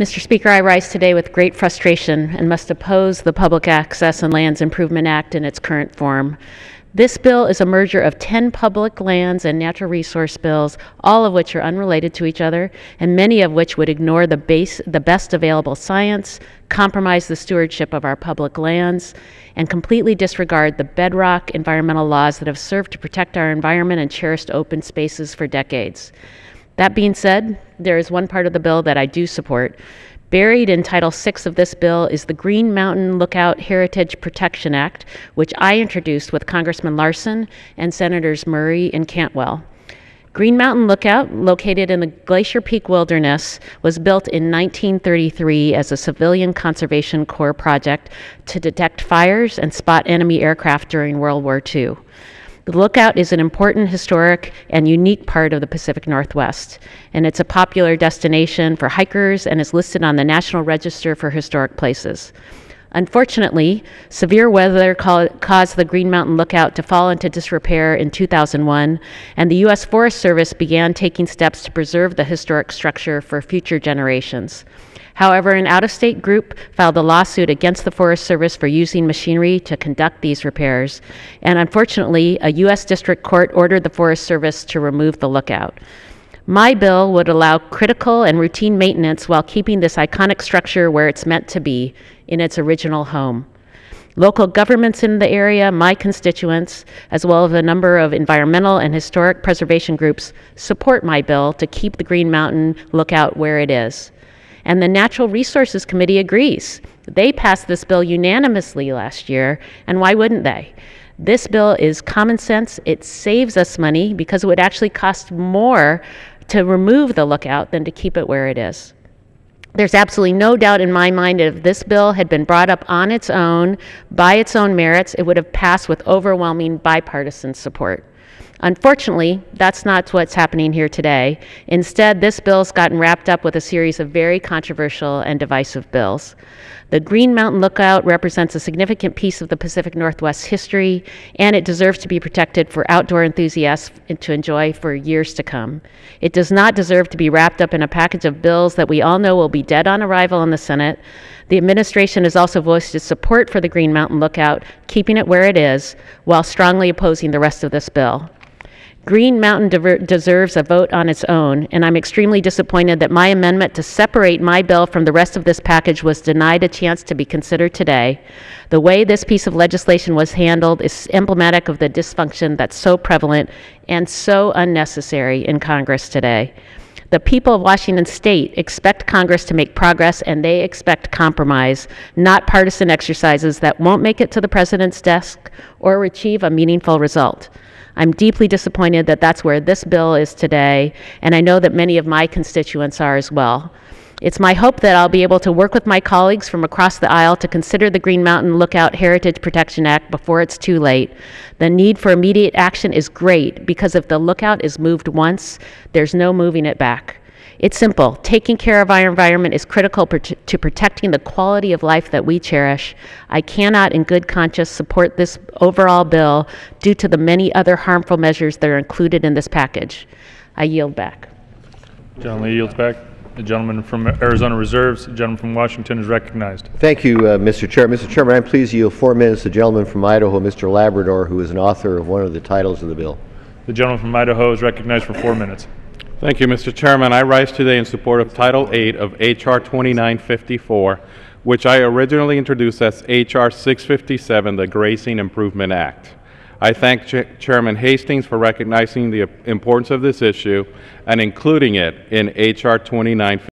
Mr. Speaker, I rise today with great frustration and must oppose the Public Access and Lands Improvement Act in its current form. This bill is a merger of 10 public lands and natural resource bills, all of which are unrelated to each other, and many of which would ignore the, base, the best available science, compromise the stewardship of our public lands, and completely disregard the bedrock environmental laws that have served to protect our environment and cherished open spaces for decades. That being said, there is one part of the bill that I do support. Buried in Title VI of this bill is the Green Mountain Lookout Heritage Protection Act, which I introduced with Congressman Larsen and Senators Murray and Cantwell. Green Mountain Lookout, located in the Glacier Peak Wilderness, was built in 1933 as a civilian conservation corps project to detect fires and spot enemy aircraft during World War II. The lookout is an important historic and unique part of the Pacific Northwest, and it's a popular destination for hikers and is listed on the National Register for Historic Places. Unfortunately, severe weather caused the Green Mountain Lookout to fall into disrepair in 2001, and the U.S. Forest Service began taking steps to preserve the historic structure for future generations. However, an out of state group filed a lawsuit against the Forest Service for using machinery to conduct these repairs. And unfortunately, a U.S. District Court ordered the Forest Service to remove the lookout. My bill would allow critical and routine maintenance while keeping this iconic structure where it's meant to be, in its original home. Local governments in the area, my constituents, as well as a number of environmental and historic preservation groups, support my bill to keep the Green Mountain Lookout where it is. And the Natural Resources Committee agrees. They passed this bill unanimously last year, and why wouldn't they? This bill is common sense. It saves us money because it would actually cost more to remove the lookout than to keep it where it is. There's absolutely no doubt in my mind that if this bill had been brought up on its own, by its own merits, it would have passed with overwhelming bipartisan support. Unfortunately, that's not what's happening here today. Instead, this bill's gotten wrapped up with a series of very controversial and divisive bills. The Green Mountain Lookout represents a significant piece of the Pacific Northwest history, and it deserves to be protected for outdoor enthusiasts to enjoy for years to come. It does not deserve to be wrapped up in a package of bills that we all know will be dead on arrival in the Senate. The administration has also voiced its support for the Green Mountain Lookout, keeping it where it is, while strongly opposing the rest of this bill. Green Mountain deserves a vote on its own, and I'm extremely disappointed that my amendment to separate my bill from the rest of this package was denied a chance to be considered today. The way this piece of legislation was handled is emblematic of the dysfunction that's so prevalent and so unnecessary in Congress today. The people of Washington state expect Congress to make progress and they expect compromise, not partisan exercises that won't make it to the president's desk or achieve a meaningful result. I'm deeply disappointed that that's where this bill is today, and I know that many of my constituents are as well. It's my hope that I'll be able to work with my colleagues from across the aisle to consider the Green Mountain Lookout Heritage Protection Act before it's too late. The need for immediate action is great because if the lookout is moved once, there's no moving it back. It's simple. Taking care of our environment is critical to protecting the quality of life that we cherish. I cannot, in good conscience, support this overall bill due to the many other harmful measures that are included in this package. I yield back. Gentleman yields back. The gentleman from Arizona reserves. The gentleman from Washington is recognized. Thank you, uh, Mr. Chair. Mr. Chairman, I'm pleased to yield four minutes to the gentleman from Idaho, Mr. Labrador, who is an author of one of the titles of the bill. The gentleman from Idaho is recognized for four minutes. Thank you, Mr. Chairman. I rise today in support of Title 8 of H.R. 2954, which I originally introduced as H.R. 657, the Grazing Improvement Act. I thank Ch Chairman Hastings for recognizing the importance of this issue and including it in H.R. 2954.